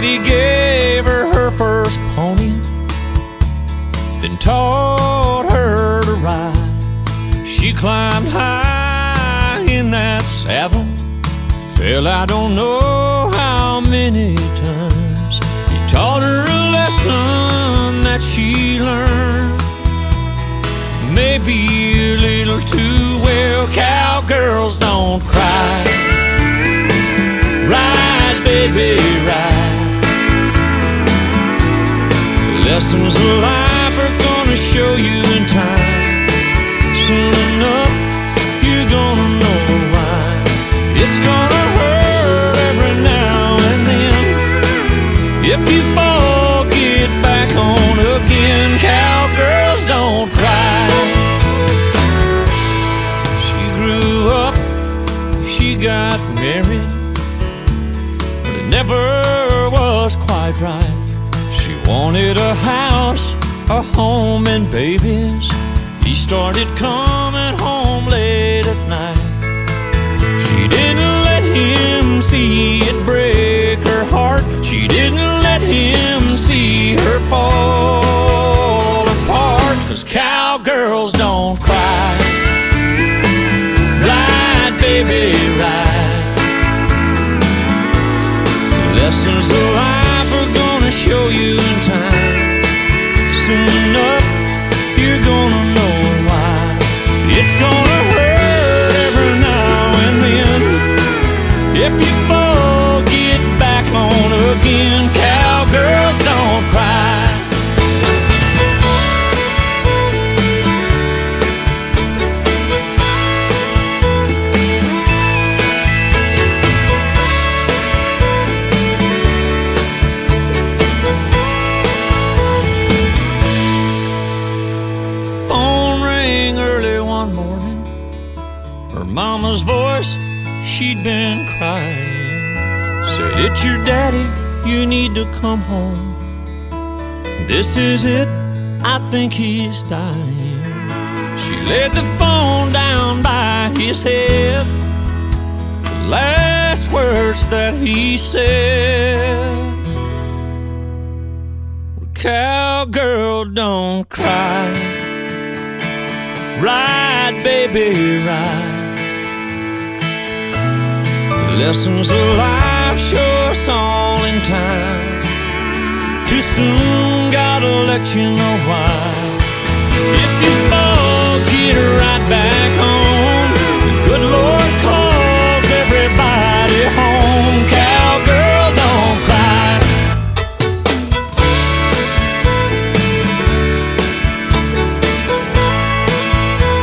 Daddy gave her her first pony, then taught her to ride. She climbed high in that saddle, fell I don't know how many times. He taught her a lesson that she learned, maybe a little too well. Cowgirls don't cry. Ride, baby, Lessons of life are gonna show you in time. Soon enough, you're gonna know why. It's gonna hurt every now and then. If you fall, get back on again. Cowgirls don't cry. She grew up, she got married, but it never was quite right. Wanted a house, a home, and babies. He started coming home late at night. She didn't let him see it break her heart. She didn't let him see her fall apart. Cause cowgirls don't cry. Ride, baby, ride. Lessons mama's voice, she'd been crying. Said, It's your daddy, you need to come home. This is it, I think he's dying. She laid the phone down by his head. The last words that he said. Cowgirl, don't cry. Ride, baby, ride. Lessons of life show us all in time. Too soon, gotta let you know why.